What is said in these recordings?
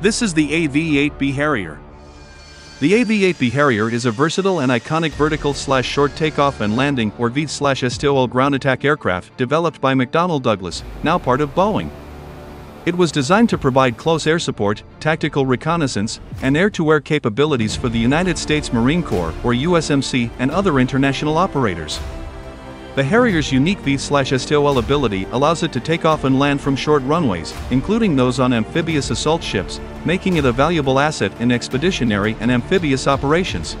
This is the AV-8B Harrier. The AV-8B Harrier is a versatile and iconic vertical slash short takeoff and landing or VTOL slash STOL ground attack aircraft developed by McDonnell Douglas, now part of Boeing. It was designed to provide close air support, tactical reconnaissance, and air-to-air capabilities for the United States Marine Corps or USMC and other international operators. The Harrier's unique V-STOL ability allows it to take off and land from short runways, including those on amphibious assault ships, making it a valuable asset in expeditionary and amphibious operations.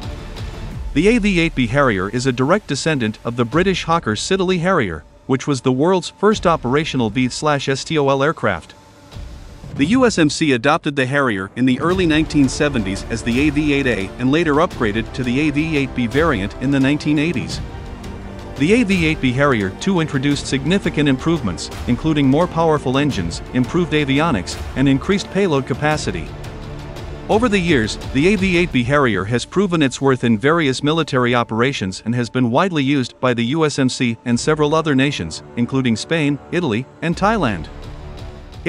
The AV-8B Harrier is a direct descendant of the British Hawker Siddeley Harrier, which was the world's first operational V-STOL aircraft. The USMC adopted the Harrier in the early 1970s as the AV-8A and later upgraded to the AV-8B variant in the 1980s. The AV-8B Harrier II introduced significant improvements, including more powerful engines, improved avionics, and increased payload capacity. Over the years, the AV-8B Harrier has proven its worth in various military operations and has been widely used by the USMC and several other nations, including Spain, Italy, and Thailand.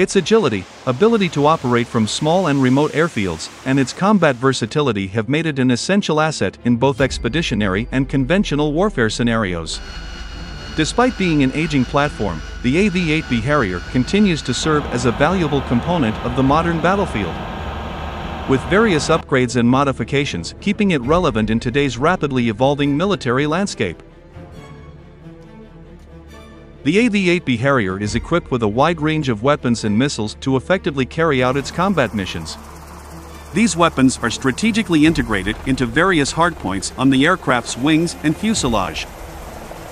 Its agility, ability to operate from small and remote airfields, and its combat versatility have made it an essential asset in both expeditionary and conventional warfare scenarios. Despite being an aging platform, the AV-8B Harrier continues to serve as a valuable component of the modern battlefield. With various upgrades and modifications keeping it relevant in today's rapidly evolving military landscape. The AV-8B Harrier is equipped with a wide range of weapons and missiles to effectively carry out its combat missions. These weapons are strategically integrated into various hardpoints on the aircraft's wings and fuselage.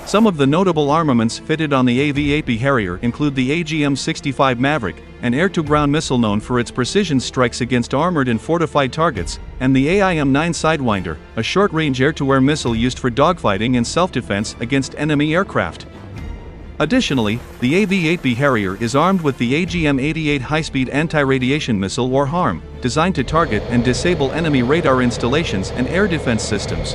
Some of the notable armaments fitted on the AV-8B Harrier include the AGM-65 Maverick, an air-to-ground missile known for its precision strikes against armored and fortified targets, and the AIM-9 Sidewinder, a short-range air-to-air missile used for dogfighting and self-defense against enemy aircraft. Additionally, the AV-8B Harrier is armed with the AGM-88 High-Speed Anti-Radiation Missile or HARM, designed to target and disable enemy radar installations and air defense systems.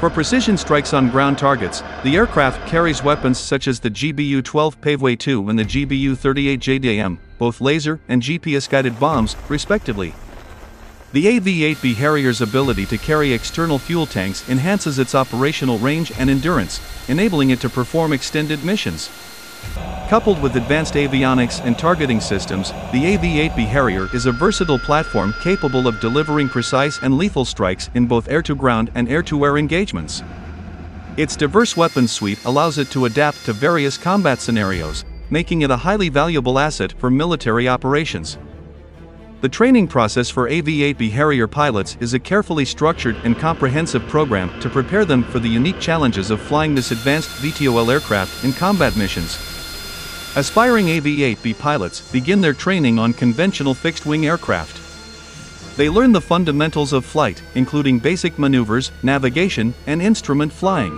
For precision strikes on ground targets, the aircraft carries weapons such as the GBU-12 Paveway 2 and the GBU-38 JDAM, both laser and GPS-guided bombs, respectively. The AV-8B Harrier's ability to carry external fuel tanks enhances its operational range and endurance, enabling it to perform extended missions. Coupled with advanced avionics and targeting systems, the AV-8B Harrier is a versatile platform capable of delivering precise and lethal strikes in both air-to-ground and air-to-air engagements. Its diverse weapons suite allows it to adapt to various combat scenarios, making it a highly valuable asset for military operations. The training process for AV-8B Harrier pilots is a carefully structured and comprehensive program to prepare them for the unique challenges of flying this advanced VTOL aircraft in combat missions. Aspiring AV-8B pilots begin their training on conventional fixed-wing aircraft. They learn the fundamentals of flight, including basic maneuvers, navigation, and instrument flying.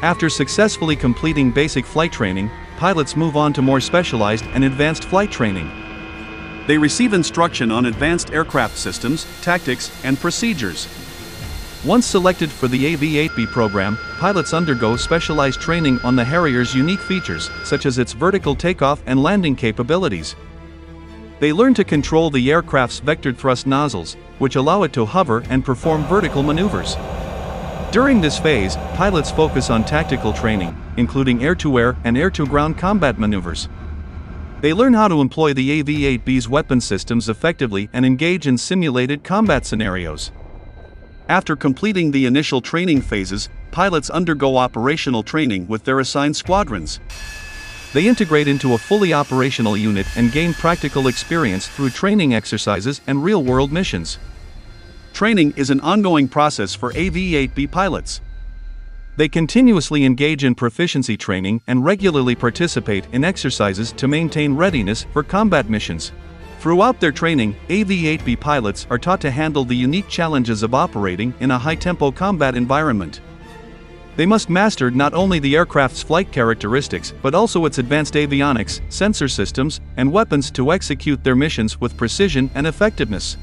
After successfully completing basic flight training, pilots move on to more specialized and advanced flight training. They receive instruction on advanced aircraft systems, tactics, and procedures. Once selected for the AV-8B program, pilots undergo specialized training on the Harrier's unique features, such as its vertical takeoff and landing capabilities. They learn to control the aircraft's vectored thrust nozzles, which allow it to hover and perform vertical maneuvers. During this phase, pilots focus on tactical training, including air-to-air and air-to-ground combat maneuvers. They learn how to employ the AV-8B's weapon systems effectively and engage in simulated combat scenarios. After completing the initial training phases, pilots undergo operational training with their assigned squadrons. They integrate into a fully operational unit and gain practical experience through training exercises and real-world missions. Training is an ongoing process for AV-8B pilots. They continuously engage in proficiency training and regularly participate in exercises to maintain readiness for combat missions. Throughout their training, AV-8B pilots are taught to handle the unique challenges of operating in a high-tempo combat environment. They must master not only the aircraft's flight characteristics but also its advanced avionics, sensor systems, and weapons to execute their missions with precision and effectiveness.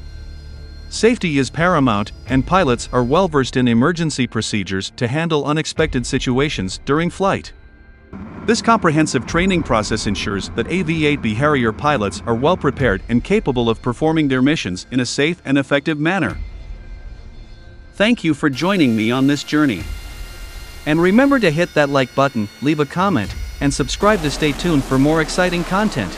Safety is paramount, and pilots are well versed in emergency procedures to handle unexpected situations during flight. This comprehensive training process ensures that AV-8B Harrier pilots are well prepared and capable of performing their missions in a safe and effective manner. Thank you for joining me on this journey. And remember to hit that like button, leave a comment, and subscribe to stay tuned for more exciting content.